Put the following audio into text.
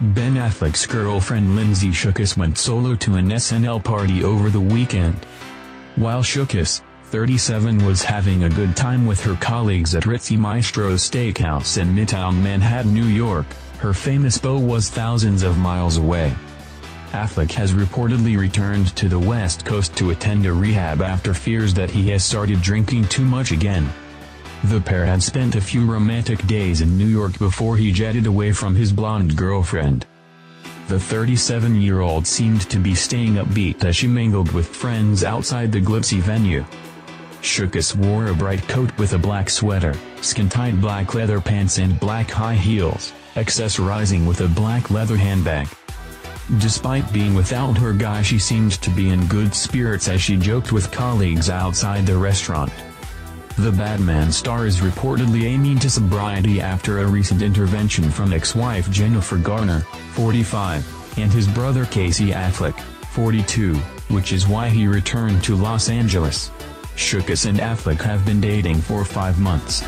Ben Affleck's girlfriend Lindsay Shookus went solo to an SNL party over the weekend. While Shookus, 37 was having a good time with her colleagues at Ritzy Mastro's Steakhouse in Midtown Manhattan, New York, her famous beau was thousands of miles away. Affleck has reportedly returned to the West Coast to attend a rehab after fears that he has started drinking too much again. The pair had spent a few romantic days in New York before he jetted away from his blonde girlfriend. The 37-year-old seemed to be staying upbeat as she mingled with friends outside the glitzy venue. Shookus wore a bright coat with a black sweater, skin-tight black leather pants and black high heels, accessorizing with a black leather handbag. Despite being without her guy she seemed to be in good spirits as she joked with colleagues outside the restaurant. The Batman star is reportedly aiming to sobriety after a recent intervention from ex-wife Jennifer Garner, 45, and his brother Casey Affleck, 42, which is why he returned to Los Angeles. Shookus and Affleck have been dating for five months.